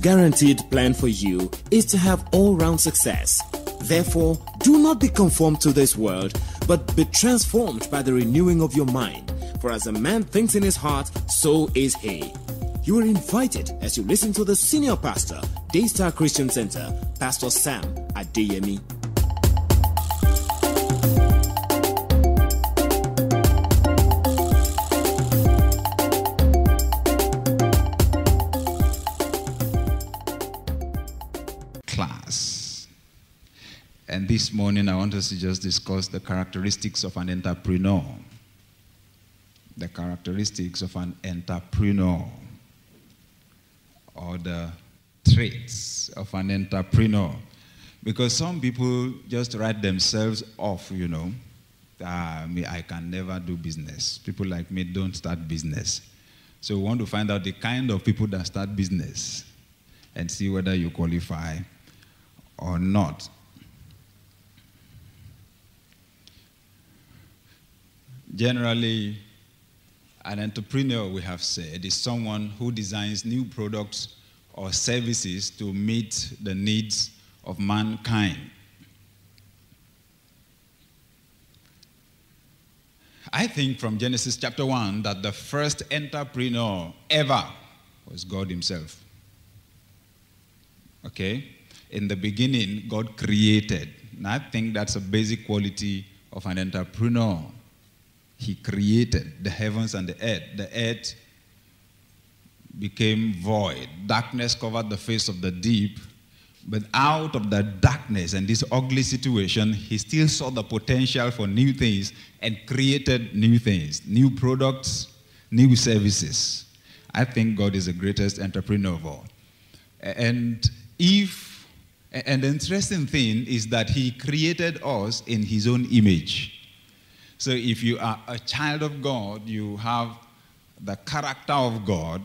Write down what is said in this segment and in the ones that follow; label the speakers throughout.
Speaker 1: Guaranteed plan for you is to have all round success. Therefore, do not be conformed to this world, but be transformed by the renewing of your mind. For as a man thinks in his heart, so is he. You are invited as you listen to the senior pastor, Daystar Christian Center, Pastor Sam Adeyemi.
Speaker 2: This morning, I want us to just discuss the characteristics of an entrepreneur. The characteristics of an entrepreneur, or the traits of an entrepreneur. Because some people just write themselves off, you know. Ah, me, I can never do business. People like me don't start business. So we want to find out the kind of people that start business and see whether you qualify or not. Generally, an entrepreneur, we have said, is someone who designs new products or services to meet the needs of mankind. I think from Genesis chapter 1 that the first entrepreneur ever was God Himself. Okay? In the beginning, God created. And I think that's a basic quality of an entrepreneur. He created the heavens and the earth. The earth became void. Darkness covered the face of the deep. But out of the darkness and this ugly situation, he still saw the potential for new things and created new things, new products, new services. I think God is the greatest entrepreneur of all. And if, and the interesting thing is that he created us in his own image. So if you are a child of God, you have the character of God,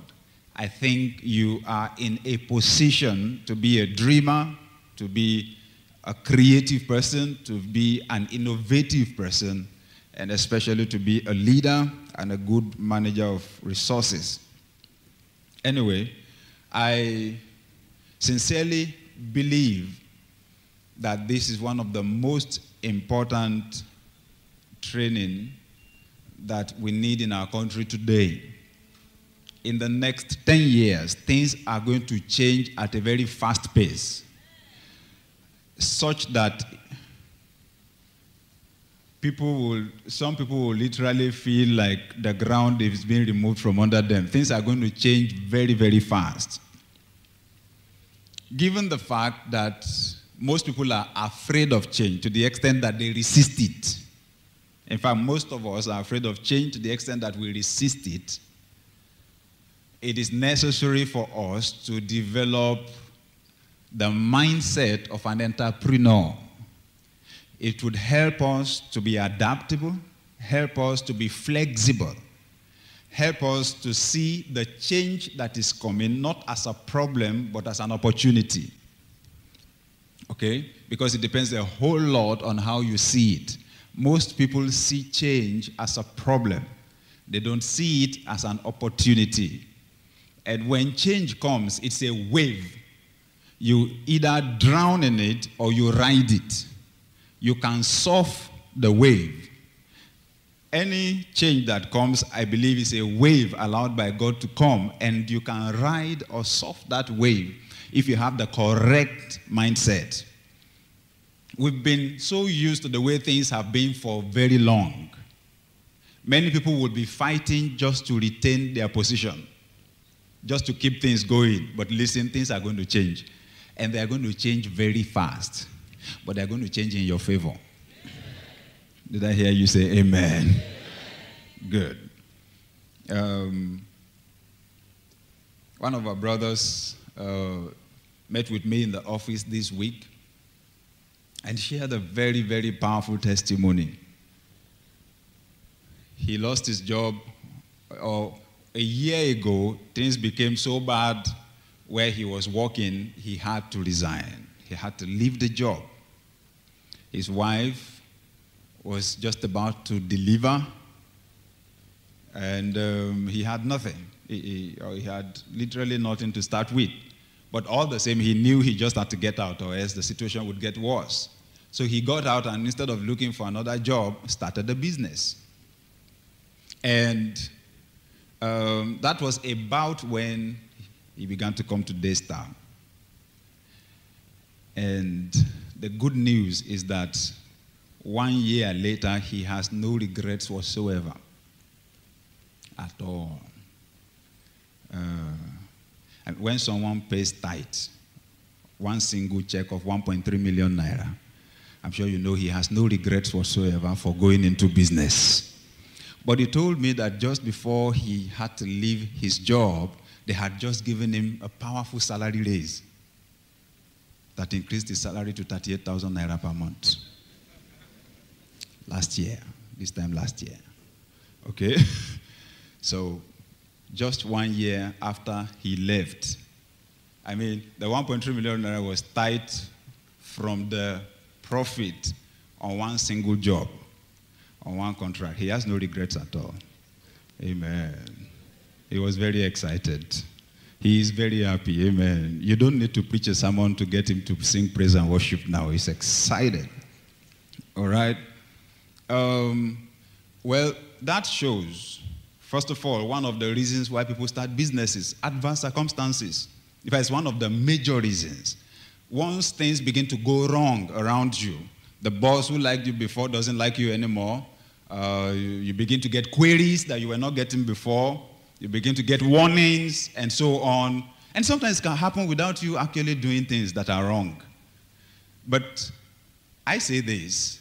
Speaker 2: I think you are in a position to be a dreamer, to be a creative person, to be an innovative person, and especially to be a leader and a good manager of resources. Anyway, I sincerely believe that this is one of the most important training that we need in our country today in the next 10 years, things are going to change at a very fast pace, such that people will, some people will literally feel like the ground is being removed from under them. Things are going to change very, very fast. Given the fact that most people are afraid of change to the extent that they resist it. In fact, most of us are afraid of change to the extent that we resist it it is necessary for us to develop the mindset of an entrepreneur. It would help us to be adaptable, help us to be flexible, help us to see the change that is coming not as a problem but as an opportunity. Okay? Because it depends a whole lot on how you see it. Most people see change as a problem, they don't see it as an opportunity. And when change comes, it's a wave. You either drown in it or you ride it. You can surf the wave. Any change that comes, I believe, is a wave allowed by God to come, and you can ride or surf that wave if you have the correct mindset. We've been so used to the way things have been for very long. Many people will be fighting just to retain their position just to keep things going. But listen, things are going to change. And they are going to change very fast. But they're going to change in your favor. Did I hear you say amen? amen. Good. Um, one of our brothers uh, met with me in the office this week and she had a very, very powerful testimony. He lost his job, or a year ago, things became so bad where he was working, he had to resign. He had to leave the job. His wife was just about to deliver, and um, he had nothing. He, he, he had literally nothing to start with. But all the same, he knew he just had to get out, or else the situation would get worse. So he got out and instead of looking for another job, started a business. And um, that was about when he began to come to Daystar. And the good news is that one year later, he has no regrets whatsoever at all. Uh, and when someone pays tithe, one single check of 1.3 million naira, I'm sure you know he has no regrets whatsoever for going into business. But he told me that just before he had to leave his job, they had just given him a powerful salary raise that increased his salary to 38,000 naira per month. Last year, this time last year. Okay? so, just one year after he left, I mean, the 1.3 million naira was tied from the profit on one single job, on one contract. He has no regrets at all. Amen. He was very excited. He is very happy. Amen. You don't need to preach a sermon to get him to sing praise and worship now. He's excited. All right. Um, well, that shows, first of all, one of the reasons why people start businesses adverse circumstances. In fact, it's one of the major reasons. Once things begin to go wrong around you, the boss who liked you before doesn't like you anymore. Uh, you, you begin to get queries that you were not getting before. You begin to get warnings and so on. And sometimes it can happen without you actually doing things that are wrong. But I say this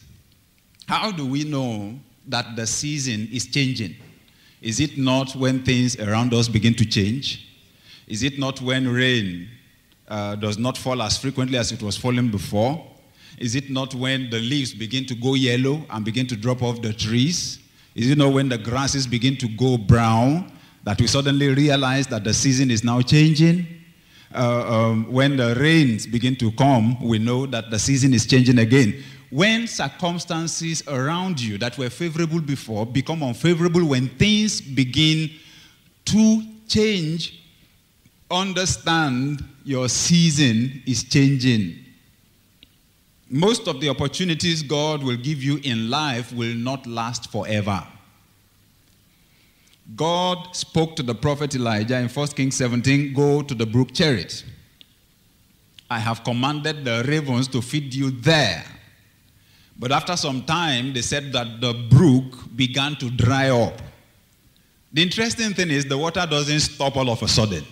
Speaker 2: how do we know that the season is changing? Is it not when things around us begin to change? Is it not when rain uh, does not fall as frequently as it was falling before? Is it not when the leaves begin to go yellow and begin to drop off the trees? Is it not when the grasses begin to go brown that we suddenly realize that the season is now changing? Uh, um, when the rains begin to come, we know that the season is changing again. When circumstances around you that were favorable before become unfavorable, when things begin to change, understand your season is changing. Most of the opportunities God will give you in life will not last forever. God spoke to the prophet Elijah in 1 Kings 17 go to the brook Cherith. I have commanded the ravens to feed you there. But after some time, they said that the brook began to dry up. The interesting thing is, the water doesn't stop all of a sudden,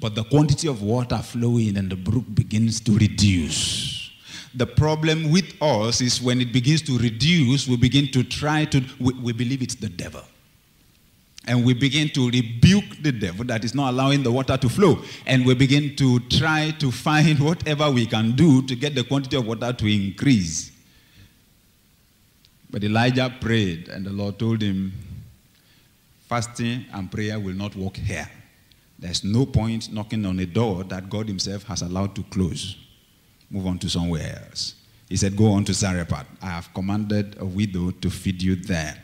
Speaker 2: but the quantity of water flowing and the brook begins to reduce. The problem with us is when it begins to reduce, we begin to try to, we, we believe it's the devil. And we begin to rebuke the devil that is not allowing the water to flow. And we begin to try to find whatever we can do to get the quantity of water to increase. But Elijah prayed, and the Lord told him, Fasting and prayer will not work here. There's no point knocking on a door that God Himself has allowed to close. Move on to somewhere else. He said, Go on to Zarephath. I have commanded a widow to feed you there.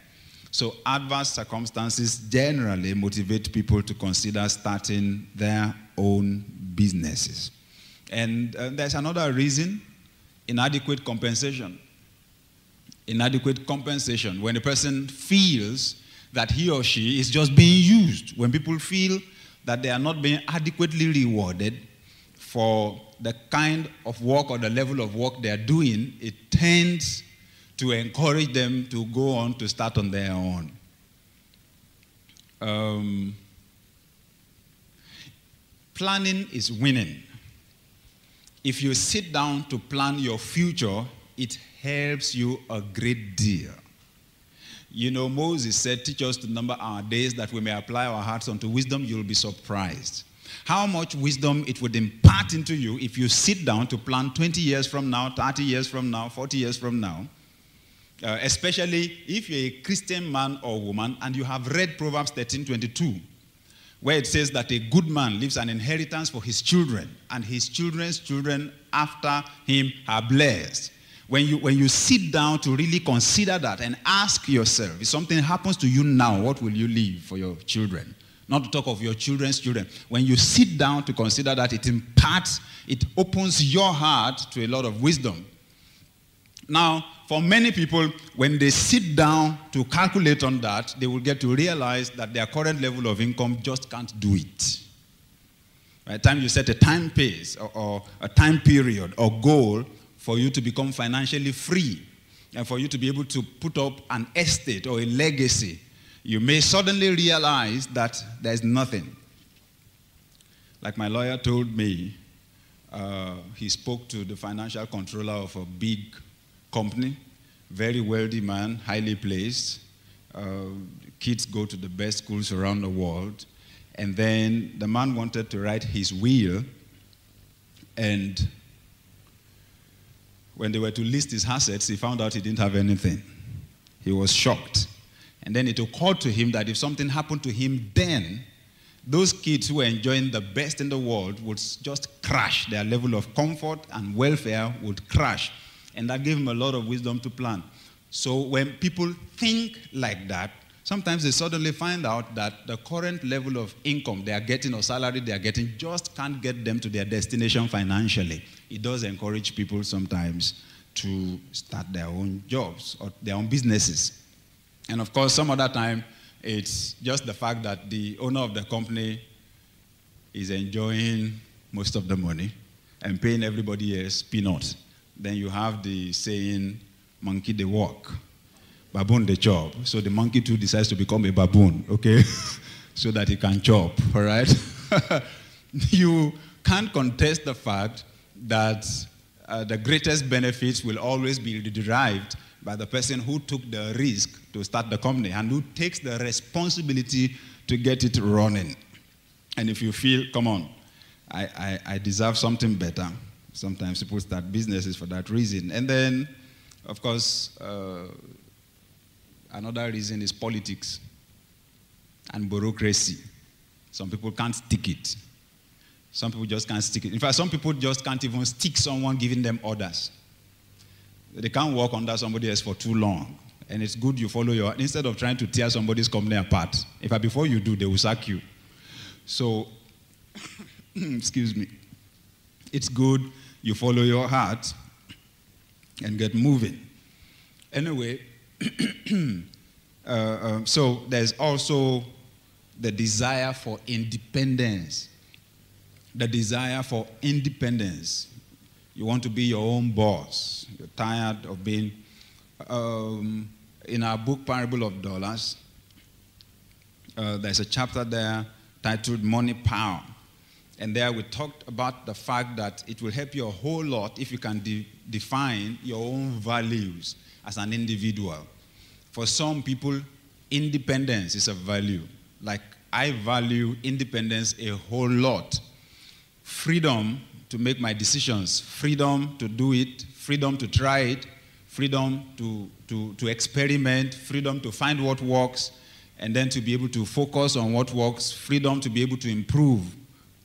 Speaker 2: So, adverse circumstances generally motivate people to consider starting their own businesses. And uh, there's another reason inadequate compensation. Inadequate compensation. When a person feels that he or she is just being used, when people feel that they are not being adequately rewarded for the kind of work or the level of work they are doing, it tends to encourage them to go on to start on their own. Um, planning is winning. If you sit down to plan your future, it helps you a great deal. You know, Moses said, Teach us to number our days that we may apply our hearts unto wisdom. You'll be surprised. How much wisdom it would impart into you if you sit down to plan 20 years from now, 30 years from now, 40 years from now. Uh, especially if you're a Christian man or woman and you have read Proverbs 13 22, where it says that a good man leaves an inheritance for his children, and his children's children after him are blessed. When you, when you sit down to really consider that and ask yourself, if something happens to you now, what will you leave for your children? not to talk of your children's children. When you sit down to consider that, it imparts, it opens your heart to a lot of wisdom. Now, for many people, when they sit down to calculate on that, they will get to realize that their current level of income just can't do it. By the time you set a time pace or, or a time period or goal for you to become financially free and for you to be able to put up an estate or a legacy you may suddenly realize that there's nothing. Like my lawyer told me, uh, he spoke to the financial controller of a big company, very wealthy man, highly placed. Uh, kids go to the best schools around the world. And then the man wanted to write his will, and when they were to list his assets, he found out he didn't have anything. He was shocked. And then it occurred to him that if something happened to him then, those kids who were enjoying the best in the world would just crash. Their level of comfort and welfare would crash. And that gave him a lot of wisdom to plan. So when people think like that, sometimes they suddenly find out that the current level of income they are getting or salary they are getting just can't get them to their destination financially. It does encourage people sometimes to start their own jobs or their own businesses. And of course, some other time, it's just the fact that the owner of the company is enjoying most of the money and paying everybody else peanuts. Then you have the saying, monkey the walk, baboon they chop. So the monkey too decides to become a baboon, okay? so that he can chop, all right? you can't contest the fact that uh, the greatest benefits will always be derived by the person who took the risk to start the company and who takes the responsibility to get it running. And if you feel, come on, I, I, I deserve something better, sometimes people start businesses for that reason. And then, of course, uh, another reason is politics and bureaucracy. Some people can't stick it. Some people just can't stick it. In fact, some people just can't even stick someone giving them orders. They can't work under somebody else for too long. And it's good you follow your, heart instead of trying to tear somebody's company apart. In fact, before you do, they will sack you. So, excuse me, it's good you follow your heart and get moving. Anyway, uh, um, so there's also the desire for independence. The desire for independence. You want to be your own boss. You're tired of being. Um, in our book, Parable of Dollars, uh, there's a chapter there titled Money Power. And there we talked about the fact that it will help you a whole lot if you can de- define your own values as an individual. For some people, independence is a value. Like, I value independence a whole lot. Freedom to make my decisions, freedom to do it, freedom to try it, freedom to, to, to experiment, freedom to find what works, and then to be able to focus on what works, freedom to be able to improve,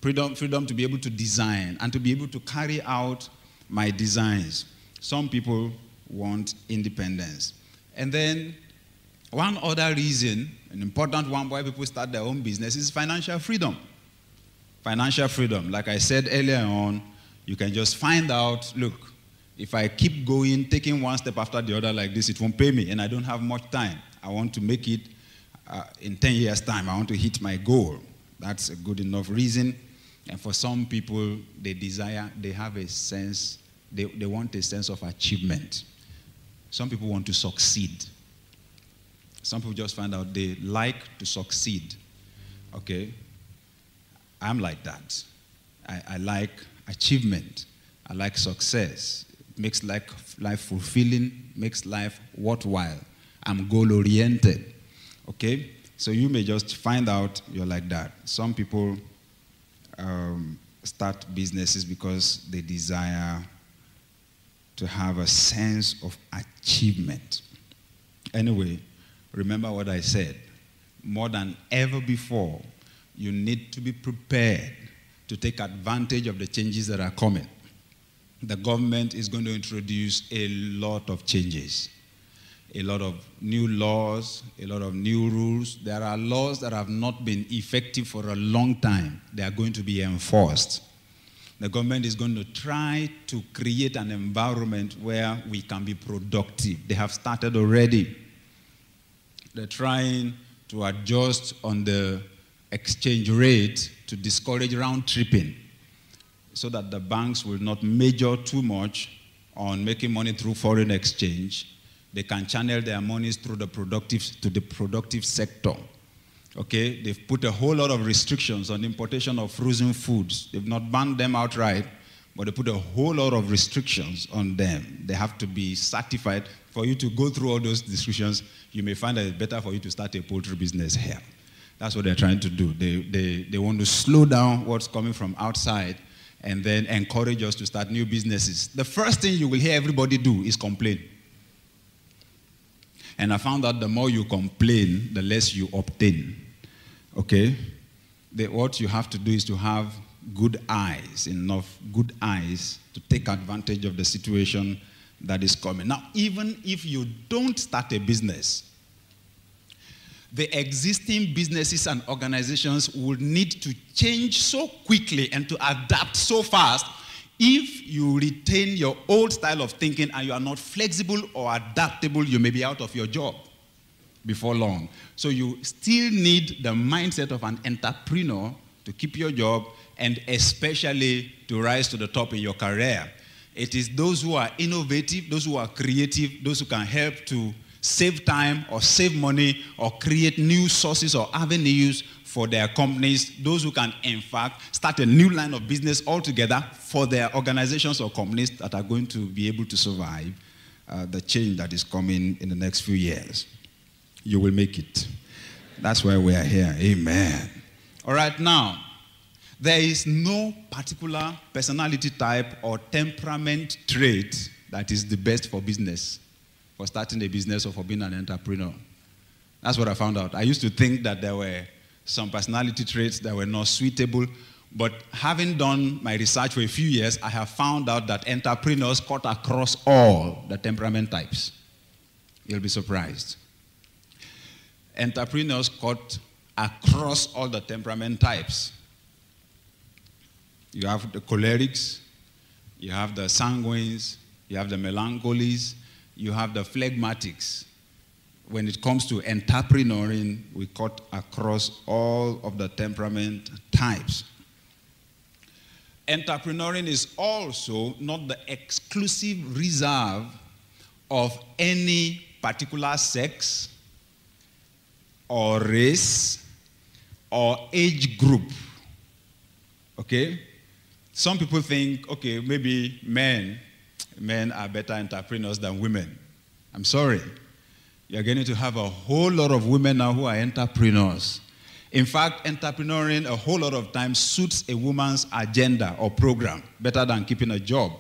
Speaker 2: freedom, freedom to be able to design, and to be able to carry out my designs. Some people want independence. And then one other reason, an important one why people start their own business is financial freedom. Financial freedom. Like I said earlier on, you can just find out look, if I keep going, taking one step after the other like this, it won't pay me, and I don't have much time. I want to make it uh, in 10 years' time. I want to hit my goal. That's a good enough reason. And for some people, they desire, they have a sense, they, they want a sense of achievement. Some people want to succeed. Some people just find out they like to succeed. Okay? I'm like that. I, I like achievement. I like success. It makes life, life fulfilling, makes life worthwhile. I'm goal oriented. Okay? So you may just find out you're like that. Some people um, start businesses because they desire to have a sense of achievement. Anyway, remember what I said. More than ever before, you need to be prepared to take advantage of the changes that are coming. The government is going to introduce a lot of changes. a lot of new laws, a lot of new rules. There are laws that have not been effective for a long time. They are going to be enforced. The government is going to try to create an environment where we can be productive. They have started already. They're trying to adjust on the exchange rate to discourage round tripping so that the banks will not major too much on making money through foreign exchange they can channel their monies through the productive to the productive sector. Okay, they've put a whole lot of restrictions on the importation of frozen foods. They've not banned them outright, but they put a whole lot of restrictions on them. They have to be certified. For you to go through all those restrictions, you may find that it's better for you to start a poultry business here. That's what they're trying to do. They, they, they want to slow down what's coming from outside and then encourage us to start new businesses. The first thing you will hear everybody do is complain. And I found out the more you complain, the less you obtain. Okay? The, what you have to do is to have good eyes, enough good eyes to take advantage of the situation that is coming. Now, even if you don't start a business, the existing businesses and organizations will need to change so quickly and to adapt so fast if you retain your old style of thinking and you are not flexible or adaptable, you may be out of your job before long. So you still need the mindset of an entrepreneur to keep your job and especially to rise to the top in your career. It is those who are innovative, those who are creative, those who can help to save time or save money or create new sources or avenues for their companies, those who can, in fact, start a new line of business altogether for their organizations or companies that are going to be able to survive uh, the change that is coming in the next few years. You will make it. That's why we are here. Amen. All right, now, there is no particular personality type or temperament trait that is the best for business, for starting a business or for being an entrepreneur. That's what I found out. I used to think that there were some personality traits that were not suitable. But having done my research for a few years, I have found out that entrepreneurs cut across all the temperament types. You'll be surprised. Entrepreneurs cut across all the temperament types. You have the cholerics, you have the sanguines, you have the melancholies, you have the phlegmatics, when it comes to entrepreneuring, we cut across all of the temperament types. Entrepreneuring is also not the exclusive reserve of any particular sex or race or age group. Okay? Some people think, okay, maybe men, men are better entrepreneurs than women. I'm sorry you're going to have a whole lot of women now who are entrepreneurs. In fact, entrepreneuring a whole lot of times suits a woman's agenda or program better than keeping a job.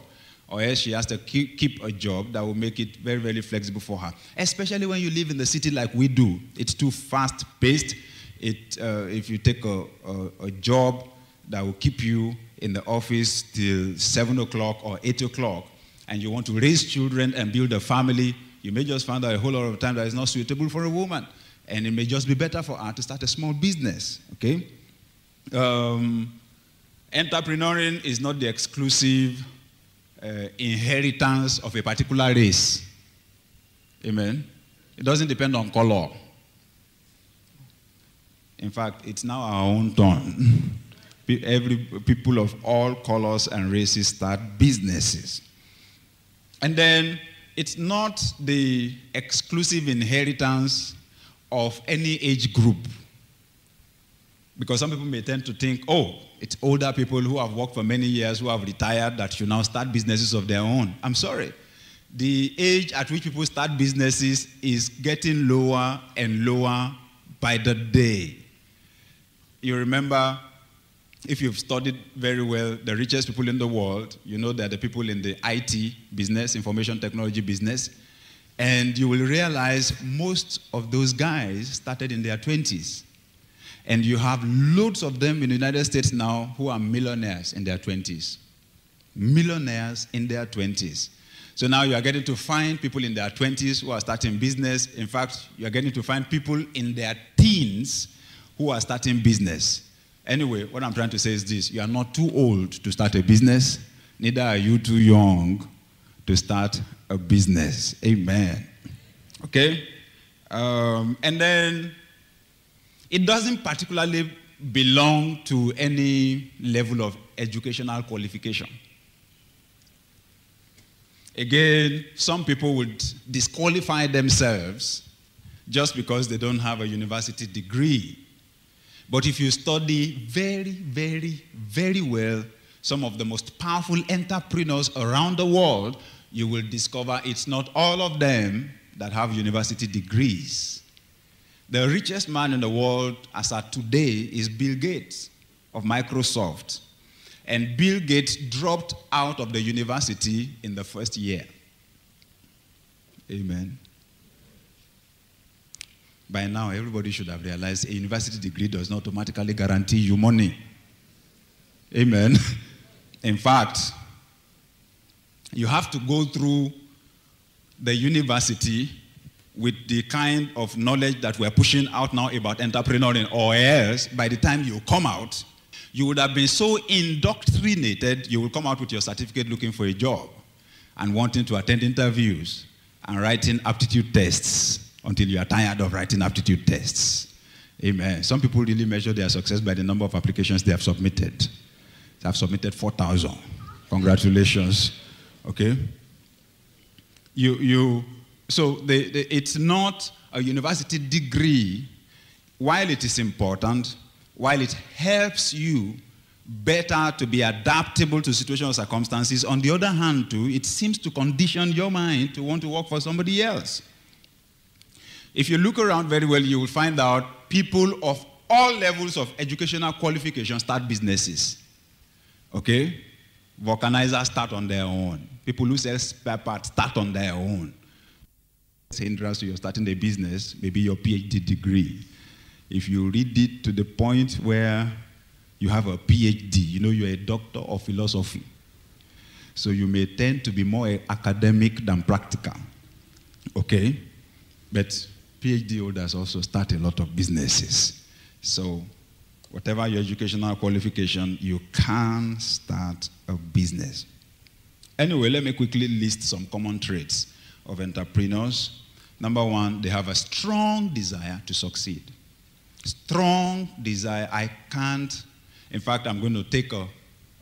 Speaker 2: Or else she has to keep, keep a job that will make it very, very flexible for her. Especially when you live in the city like we do. It's too fast paced. It, uh, if you take a, a, a job that will keep you in the office till 7 o'clock or 8 o'clock, and you want to raise children and build a family, you may just find out a whole lot of time that is not suitable for a woman. And it may just be better for her to start a small business. Okay? Um, entrepreneuring is not the exclusive uh, inheritance of a particular race. Amen? It doesn't depend on color. In fact, it's now our own turn. Every people of all colors and races start businesses. And then it's not the exclusive inheritance of any age group. Because some people may tend to think, oh, it's older people who have worked for many years, who have retired, that should now start businesses of their own. I'm sorry. The age at which people start businesses is getting lower and lower by the day. You remember if you've studied very well the richest people in the world, you know they're the people in the IT business, information technology business, and you will realize most of those guys started in their 20s. And you have loads of them in the United States now who are millionaires in their 20s. Millionaires in their 20s. So now you are getting to find people in their 20s who are starting business. In fact, you are getting to find people in their teens who are starting business. Anyway, what I'm trying to say is this you are not too old to start a business, neither are you too young to start a business. Amen. Okay? Um, and then it doesn't particularly belong to any level of educational qualification. Again, some people would disqualify themselves just because they don't have a university degree. But if you study very, very, very well some of the most powerful entrepreneurs around the world, you will discover it's not all of them that have university degrees. The richest man in the world as of today is Bill Gates of Microsoft. And Bill Gates dropped out of the university in the first year. Amen. By now, everybody should have realized a university degree does not automatically guarantee you money. Amen. In fact, you have to go through the university with the kind of knowledge that we're pushing out now about entrepreneurship, or else by the time you come out, you would have been so indoctrinated, you will come out with your certificate looking for a job and wanting to attend interviews and writing aptitude tests until you are tired of writing aptitude tests. Amen. Some people really measure their success by the number of applications they have submitted. They have submitted 4,000. Congratulations. Okay? You, you, so the, the, it's not a university degree, while it is important, while it helps you better to be adaptable to situational circumstances, on the other hand, too, it seems to condition your mind to want to work for somebody else. If you look around very well, you will find out people of all levels of educational qualification start businesses. Okay? Vulcanizers start on their own. People who sell spare parts start on their own. It's hindrance to your starting a business, maybe your PhD degree. If you read it to the point where you have a PhD, you know you're a doctor of philosophy. So you may tend to be more academic than practical. Okay? But PhD holders also start a lot of businesses. So whatever your educational qualification, you can start a business. Anyway, let me quickly list some common traits of entrepreneurs. Number one, they have a strong desire to succeed. Strong desire. I can't, in fact, I'm going to take a,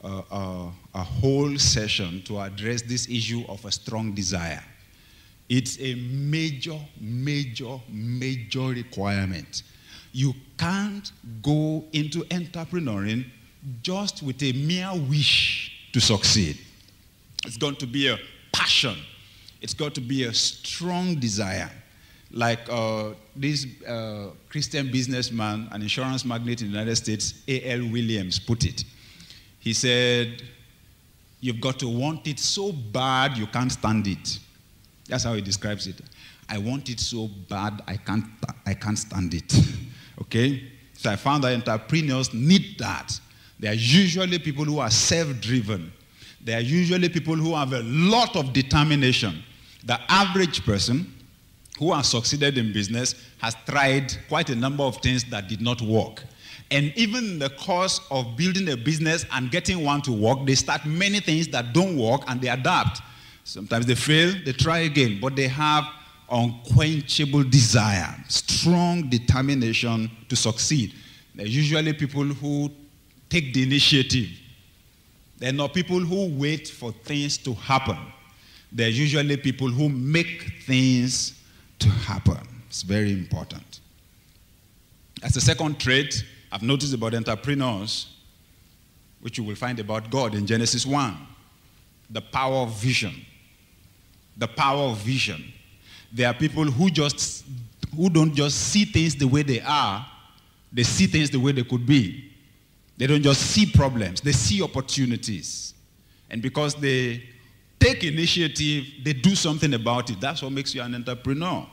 Speaker 2: a, a, a whole session to address this issue of a strong desire. It's a major, major, major requirement you can't go into entrepreneuring just with a mere wish to succeed. It's going to be a passion. It's got to be a strong desire. Like uh, this uh, Christian businessman, an insurance magnate in the United States, A.L. Williams, put it. He said, You've got to want it so bad you can't stand it. That's how he describes it. I want it so bad I can't, I can't stand it. Okay? So I found that entrepreneurs need that. They are usually people who are self driven. They are usually people who have a lot of determination. The average person who has succeeded in business has tried quite a number of things that did not work. And even in the course of building a business and getting one to work, they start many things that don't work and they adapt. Sometimes they fail, they try again, but they have unquenchable desire, strong determination to succeed. They're usually people who take the initiative. They're not people who wait for things to happen. They're usually people who make things to happen. It's very important. As a second trait I've noticed about entrepreneurs, which you will find about God in Genesis 1 the power of vision. The power of vision. There are people who just who don't just see things the way they are, they see things the way they could be. They don't just see problems, they see opportunities. And because they take initiative, they do something about it. That's what makes you an entrepreneur.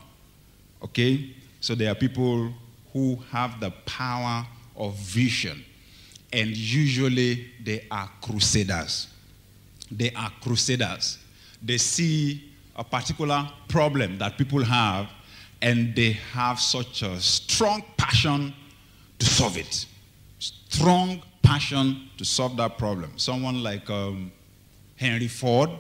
Speaker 2: Okay? So there are people who have the power of vision. And usually they are crusaders. They are crusaders. They see a particular problem that people have, and they have such a strong passion to solve it. Strong passion to solve that problem. Someone like um, Henry Ford.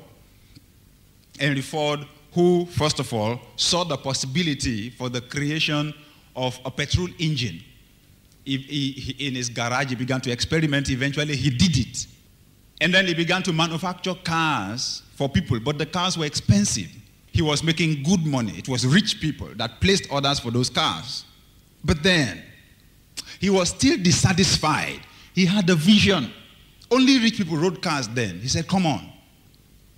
Speaker 2: Henry Ford, who, first of all, saw the possibility for the creation of a petrol engine. He, he, in his garage, he began to experiment. Eventually, he did it. And then he began to manufacture cars for people, but the cars were expensive. He was making good money. It was rich people that placed orders for those cars. But then, he was still dissatisfied. He had a vision. Only rich people rode cars then. He said, Come on.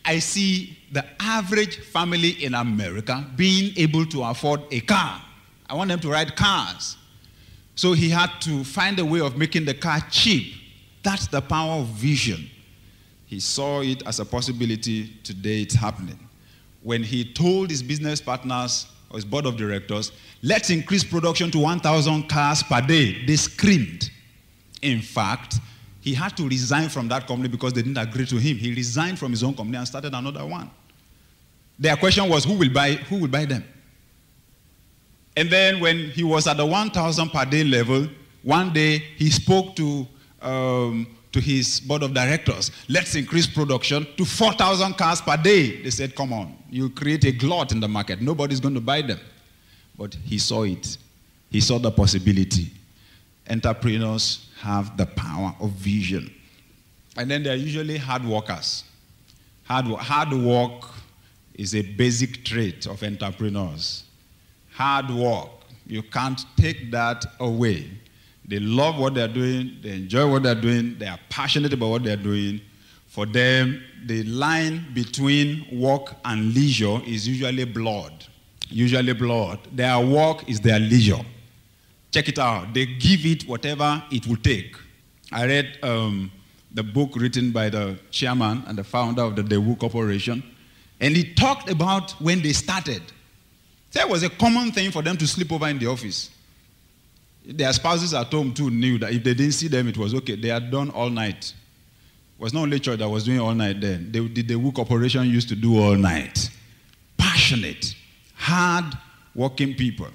Speaker 2: I see the average family in America being able to afford a car. I want them to ride cars. So he had to find a way of making the car cheap. That's the power of vision. He saw it as a possibility. Today it's happening. When he told his business partners or his board of directors, let's increase production to 1,000 cars per day, they screamed. In fact, he had to resign from that company because they didn't agree to him. He resigned from his own company and started another one. Their question was, who will buy, who will buy them? And then when he was at the 1,000 per day level, one day he spoke to, um, to his board of directors. Let's increase production to 4,000 cars per day. They said, come on, you create a glut in the market. Nobody's going to buy them. But he saw it. He saw the possibility. Entrepreneurs have the power of vision. And then they're usually hard workers. Hard, hard work is a basic trait of entrepreneurs. Hard work, you can't take that away. They love what they're doing, they enjoy what they're doing, they are passionate about what they're doing. For them, the line between work and leisure is usually blood. Usually blood. Their work is their leisure. Check it out. They give it whatever it will take. I read um, the book written by the chairman and the founder of the Daewoo Corporation, and he talked about when they started. There was a common thing for them to sleep over in the office. Their spouses at home too knew that if they didn't see them, it was okay. They had done all night. It was not only church that was doing all night then. They, did Daewoo Corporation used to do all night. Passionate, hard working people.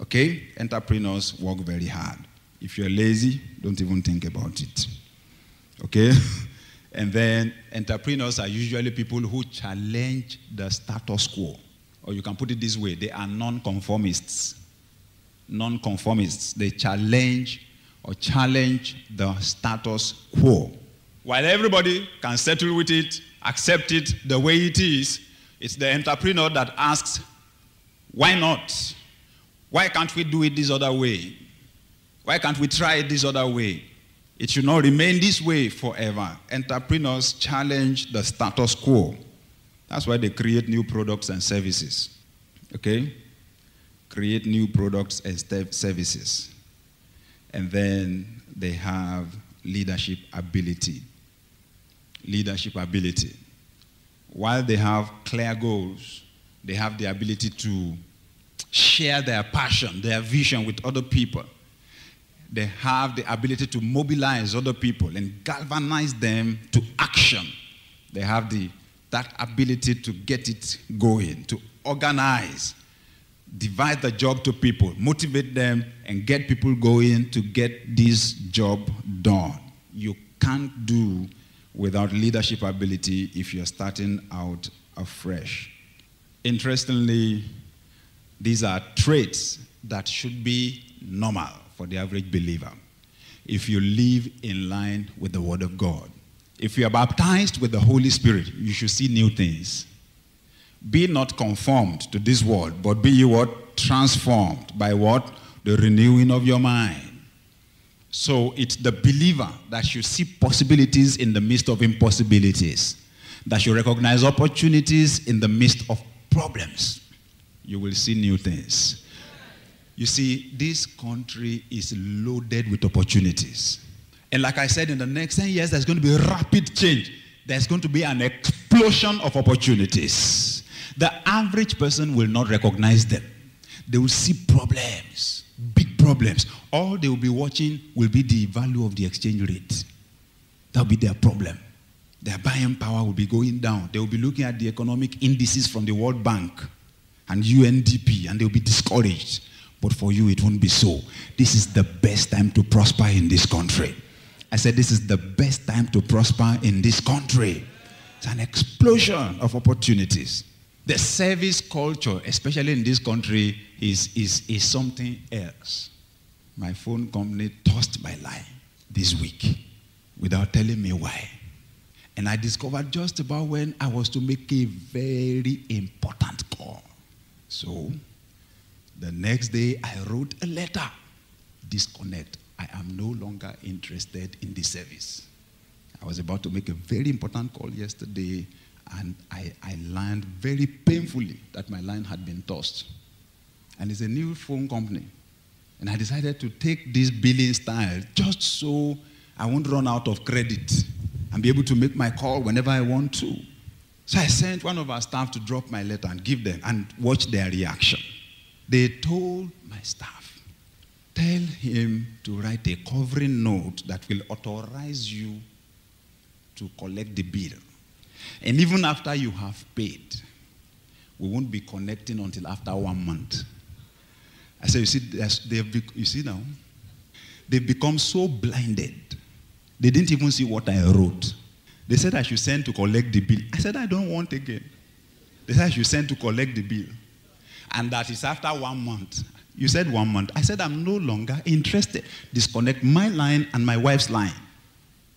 Speaker 2: Okay? Entrepreneurs work very hard. If you're lazy, don't even think about it. Okay? and then entrepreneurs are usually people who challenge the status quo. Or you can put it this way they are non-conformists. Non-conformists. They challenge or challenge the status quo. While everybody can settle with it, accept it the way it is, it's the entrepreneur that asks, why not? Why can't we do it this other way? Why can't we try it this other way? It should not remain this way forever. Entrepreneurs challenge the status quo. That's why they create new products and services. Okay? Create new products and services. And then they have leadership ability. Leadership ability. While they have clear goals, they have the ability to share their passion, their vision with other people. They have the ability to mobilize other people and galvanize them to action. They have the, that ability to get it going, to organize, divide the job to people, motivate them, and get people going to get this job done. You can't do without leadership ability if you're starting out afresh. Interestingly, these are traits that should be normal for the average believer. If you live in line with the Word of God, if you are baptized with the Holy Spirit, you should see new things. Be not conformed to this world, but be you what? Transformed by what? The renewing of your mind. So it's the believer that should see possibilities in the midst of impossibilities, that should recognize opportunities in the midst of problems you will see new things. You see, this country is loaded with opportunities. And like I said, in the next 10 years, there's going to be rapid change. There's going to be an explosion of opportunities. The average person will not recognize them. They will see problems, big problems. All they will be watching will be the value of the exchange rate. That'll be their problem. Their buying power will be going down. They will be looking at the economic indices from the World Bank and UNDP, and they'll be discouraged. But for you, it won't be so. This is the best time to prosper in this country. I said, This is the best time to prosper in this country. It's an explosion of opportunities. The service culture, especially in this country, is, is, is something else. My phone company tossed my line this week without telling me why. And I discovered just about when I was to make a very important call. So the next day I wrote a letter disconnect. I am no longer interested in the service. I was about to make a very important call yesterday, and I, I learned very painfully that my line had been tossed. And it's a new phone company. And I decided to take this billing style just so I won't run out of credit and be able to make my call whenever I want to. So I sent one of our staff to drop my letter and give them and watch their reaction. They told my staff, tell him to write a covering note that will authorize you to collect the bill. And even after you have paid, we won't be connecting until after one month. I said, you see, they've, you see now, they've become so blinded. They didn't even see what I wrote. They said I should send to collect the bill. I said, I don't want again. They said I should send to collect the bill. And that is after one month. You said one month. I said, I'm no longer interested. Disconnect my line and my wife's line.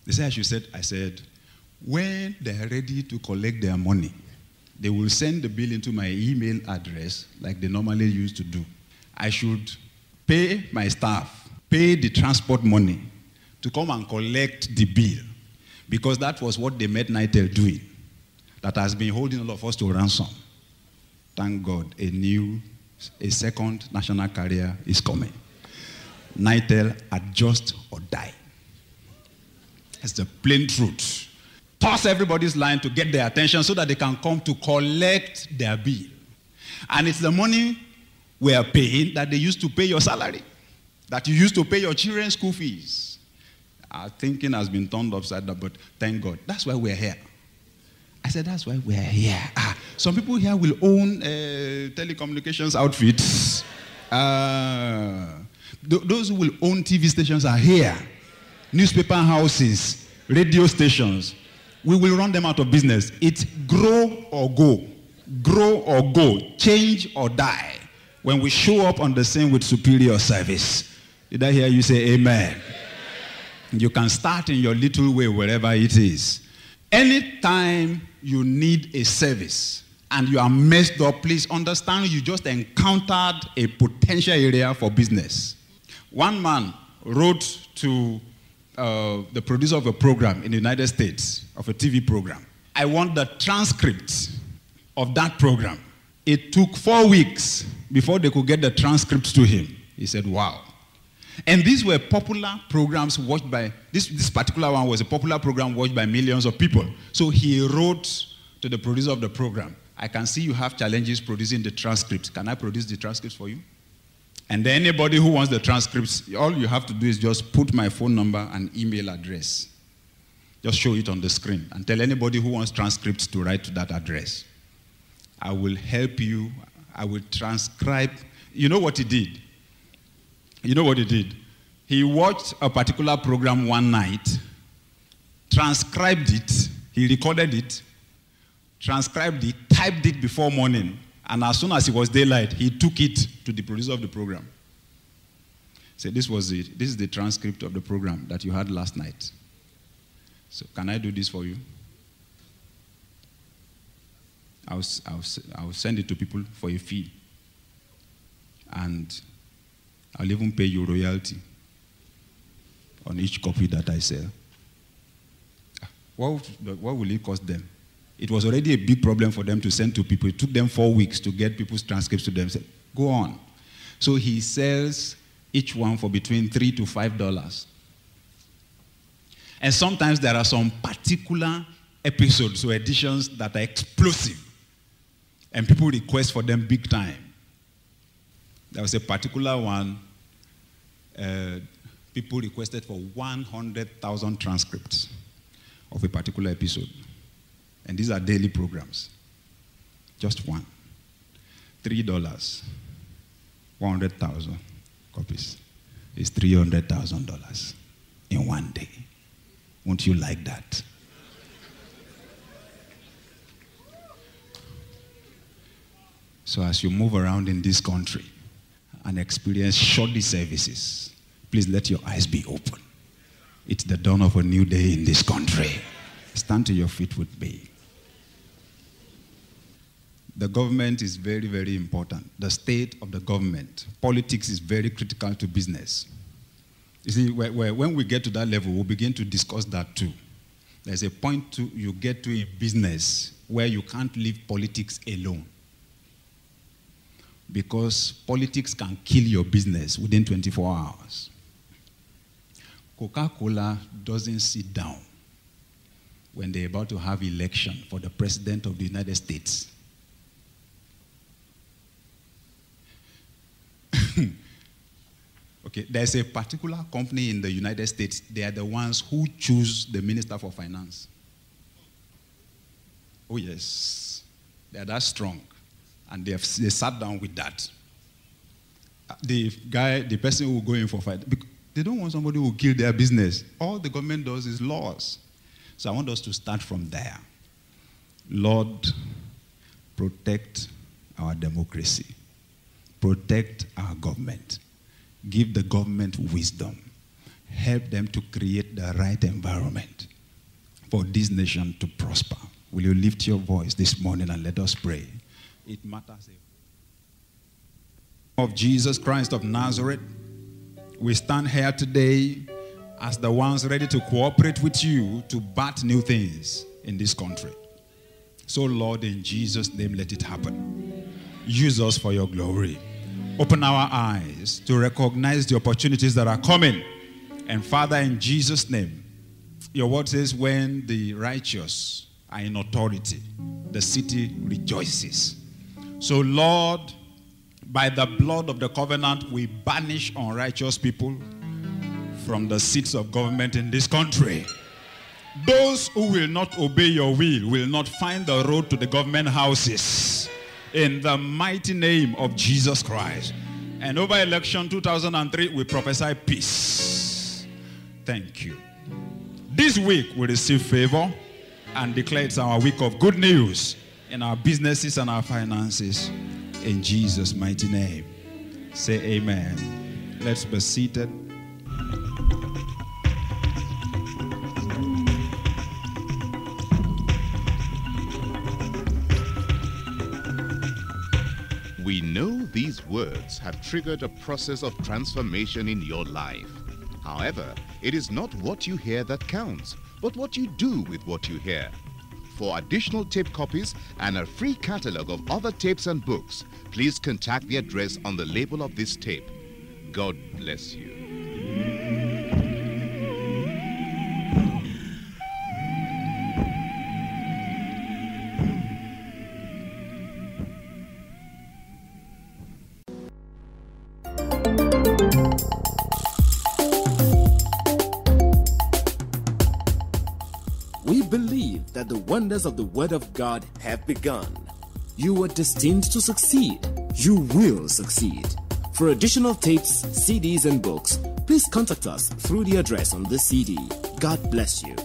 Speaker 2: They said, I should said, I said, when they're ready to collect their money, they will send the bill into my email address like they normally used to do. I should pay my staff, pay the transport money to come and collect the bill because that was what they met Nitel doing that has been holding all of us to ransom. Thank God, a new, a second national carrier is coming. Nitel adjust or die. It's the plain truth. Toss everybody's line to get their attention so that they can come to collect their bill. And it's the money we are paying that they used to pay your salary, that you used to pay your children's school fees. Our thinking has been turned upside down, but thank God. That's why we're here. I said, that's why we're here. Ah, some people here will own uh, telecommunications outfits. Uh, th- those who will own TV stations are here. Newspaper houses, radio stations. We will run them out of business. It's grow or go. Grow or go. Change or die when we show up on the scene with superior service. Did I hear you say amen? amen? You can start in your little way wherever it is. Anytime you need a service and you are messed up, please understand you just encountered a potential area for business. One man wrote to uh, the producer of a program in the United States, of a TV program. I want the transcript of that program. It took four weeks before they could get the transcripts to him. He said, Wow. And these were popular programs watched by, this, this particular one was a popular program watched by millions of people. So he wrote to the producer of the program, I can see you have challenges producing the transcripts. Can I produce the transcripts for you? And anybody who wants the transcripts, all you have to do is just put my phone number and email address. Just show it on the screen and tell anybody who wants transcripts to write to that address. I will help you. I will transcribe. You know what he did? You know what he did? He watched a particular program one night, transcribed it, he recorded it, transcribed it, typed it before morning, and as soon as it was daylight, he took it to the producer of the program. Said, This was it. This is the transcript of the program that you had last night. So, can I do this for you? I'll, I'll, I'll send it to people for a fee. And I'll even pay you royalty on each copy that I sell. Ah, what, what will it cost them? It was already a big problem for them to send to people. It took them four weeks to get people's transcripts to them. Say, Go on. So he sells each one for between three to five dollars. And sometimes there are some particular episodes or editions that are explosive. And people request for them big time. There was a particular one, uh, people requested for 100,000 transcripts of a particular episode. And these are daily programs. Just one. Three dollars. One hundred thousand copies. Is three hundred thousand dollars in one day. Won't you like that? So as you move around in this country and experience shoddy services, please let your eyes be open. It's the dawn of a new day in this country. Stand to your feet with me. The government is very, very important. The state of the government. Politics is very critical to business. You see, where when we get to that level, we'll begin to discuss that too. There's a point to, you get to in business where you can't leave politics alone because politics can kill your business within 24 hours. Coca Cola doesn't sit down when they're about to have election for the president of the United States. okay, there's a particular company in the United States, they are the ones who choose the minister for finance. Oh, yes, they are that strong and they, have, they sat down with that. The guy, the person who will go in for fight, they don't want somebody who will kill their business. All the government does is laws. So I want us to start from there. Lord, protect our democracy, protect our government, give the government wisdom, help them to create the right environment for this nation to prosper. Will you lift your voice this morning and let us pray? it matters. Of Jesus Christ of Nazareth, we stand here today as the ones ready to cooperate with you to bat new things in this country. So, Lord, in Jesus' name, let it happen. Use us for your glory. Open our eyes to recognize the opportunities that are coming. And, Father, in Jesus' name, your word says, when the righteous are in authority, the city rejoices. So, Lord, by the blood of the covenant, we banish unrighteous people from the seats of government in this country. Those who will not obey your will will not find the road to the government houses. In the mighty name of Jesus Christ. And over election 2003, we prophesy peace. Thank you. This week, we receive favor and declare it's our week of good news in our businesses and our finances. In Jesus' mighty name. Say amen. Let's be seated.
Speaker 3: We know these words have triggered a process of transformation in your life. However, it is not what you hear that counts, but what you do with what you hear. For additional tape copies and a free catalog of other tapes and books, please contact the address on the label of this tape. God bless you.
Speaker 1: Wonders of the Word of God have begun. You are destined to succeed. You will succeed. For additional tapes, CDs, and books, please contact us through the address on this CD. God bless you.